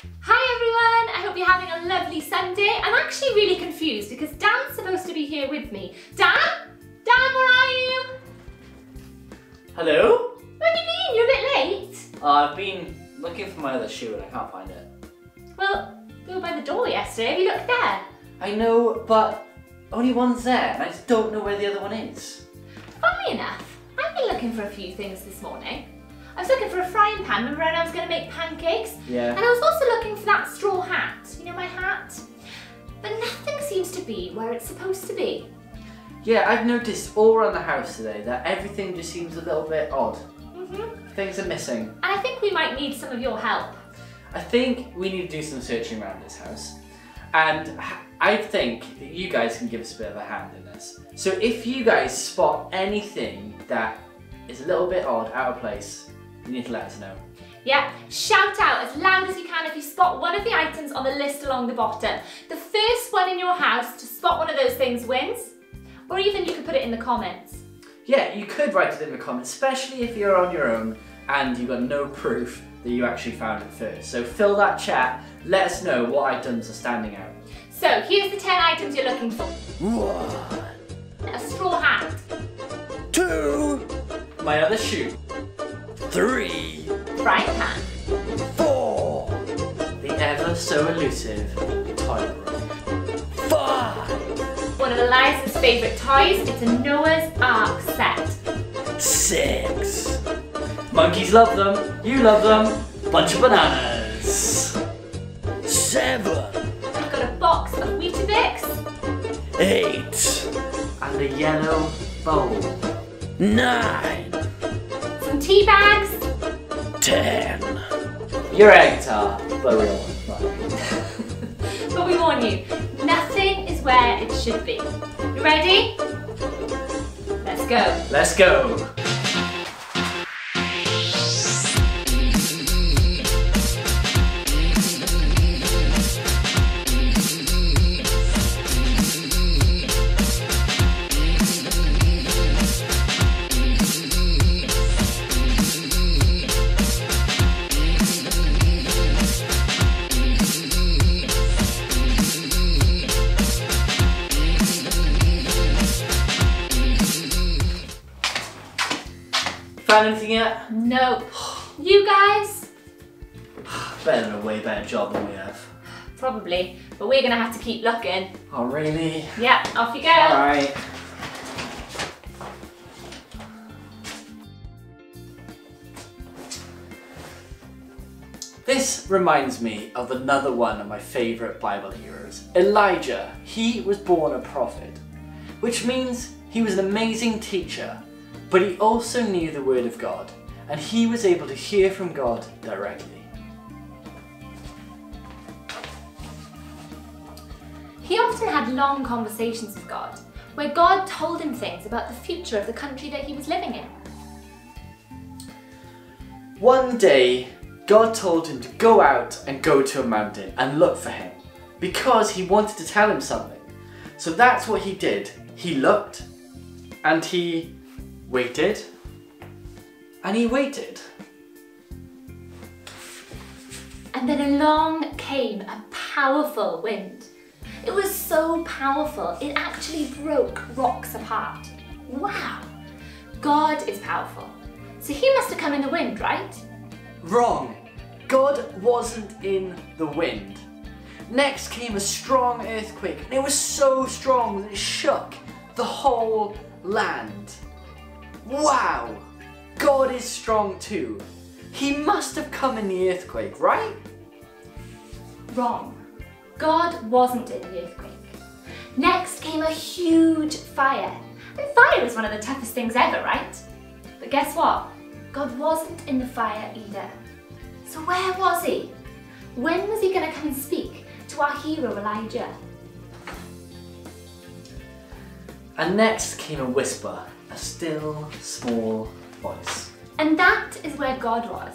Hi everyone! I hope you're having a lovely Sunday. I'm actually really confused because Dan's supposed to be here with me. Dan? Dan, where are you? Hello? Where have you been? You're a bit late. Uh, I've been looking for my other shoe and I can't find it. Well, we were by the door yesterday. Have you looked there? I know, but only one's there and I just don't know where the other one is. Funny enough, I've been looking for a few things this morning. I was looking for a frying pan, remember when I was going to make pancakes? Yeah. And I was also looking for that straw hat. You know my hat? But nothing seems to be where it's supposed to be. Yeah, I've noticed all around the house today that everything just seems a little bit odd. hmm Things are missing. And I think we might need some of your help. I think we need to do some searching around this house. And I think that you guys can give us a bit of a hand in this. So if you guys spot anything that is a little bit odd, out of place, you need to let us know. Yeah, shout out as loud as you can if you spot one of the items on the list along the bottom. The first one in your house to spot one of those things wins. Or even you could put it in the comments. Yeah, you could write it in the comments, especially if you're on your own and you've got no proof that you actually found it first. So fill that chat, let us know what items are standing out. So here's the 10 items you're looking for. One, A straw hat, two, My other shoe, three, frying pan, four, the ever so elusive toilet roll. five, one of Eliza's favourite toys, it's a Noah's Ark set. six, Monkeys love them, you love them, bunch of bananas. seven, I've got a box of Weetabix, eight, And a yellow bowl. nine, tea bags, ten. Your air guitar, but a real one. Right. but we warn you, nothing is where it should be. You ready? Let's go. Let's go. Found anything yet? No. You guys? Better than a way better job than we have. Probably, but we're gonna have to keep looking. Oh really? Yeah, off you go. Alright. This reminds me of another one of my favourite Bible heroes, Elijah. He was born a prophet, which means he was an amazing teacher, but he also knew the Word of God, and he was able to hear from God directly. He often had long conversations with God, where God told him things about the future of the country that he was living in. One day, God told him to go out and go to a mountain and look for him because he wanted to tell him something. So that's what he did. He looked and he waited and he waited. And then along came a powerful wind. It was so powerful, it actually broke rocks apart. Wow! God is powerful. So he must have come in the wind, right? Wrong. God wasn't in the wind. Next came a strong earthquake, and it was so strong that it shook the whole land. Wow! God is strong too. He must have come in the earthquake, right? Wrong. God wasn't in the earthquake. Next came a huge fire. And fire is one of the toughest things ever, right? But guess what? God wasn't in the fire either. So where was he? When was he going to come and speak to our hero Elijah? And next came a whisper, still, small voice. And that is where God was.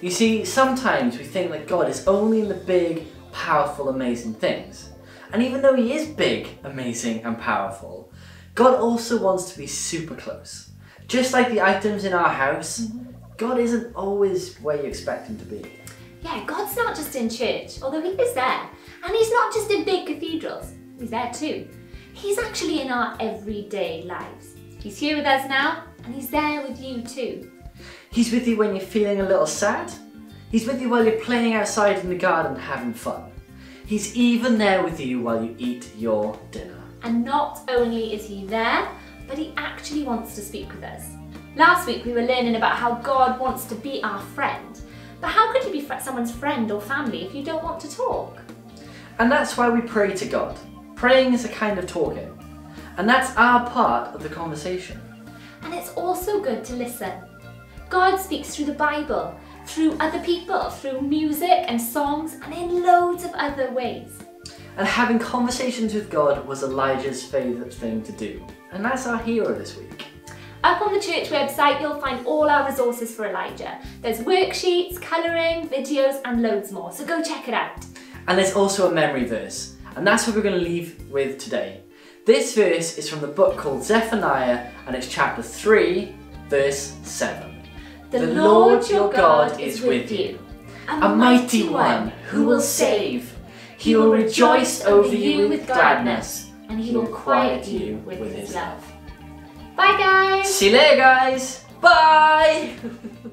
You see, sometimes we think that God is only in the big, powerful, amazing things. And even though He is big, amazing, and powerful, God also wants to be super close. Just like the items in our house, mm-hmm. God isn't always where you expect Him to be. Yeah, God's not just in church, although He is there. And He's not just in big cathedrals, He's there too. He's actually in our everyday lives. He's here with us now, and He's there with you too. He's with you when you're feeling a little sad. He's with you while you're playing outside in the garden having fun. He's even there with you while you eat your dinner. And not only is He there, but He actually wants to speak with us. Last week we were learning about how God wants to be our friend. But how could you be someone's friend or family if you don't want to talk? And that's why we pray to God. Praying is a kind of talking. And that's our part of the conversation. And it's also good to listen. God speaks through the Bible, through other people, through music and songs, and in loads of other ways. And having conversations with God was Elijah's favourite thing to do. And that's our hero this week. Up on the church website, you'll find all our resources for Elijah. There's worksheets, colouring, videos, and loads more, so go check it out. And there's also a memory verse. And that's what we're going to leave with today. This verse is from the book called Zephaniah, and it's chapter 3, verse 7. The, Lord your God is with you, a mighty one who will save. He will rejoice over you with gladness, and he will quiet you with his love. Bye, guys! See you later, guys. Bye.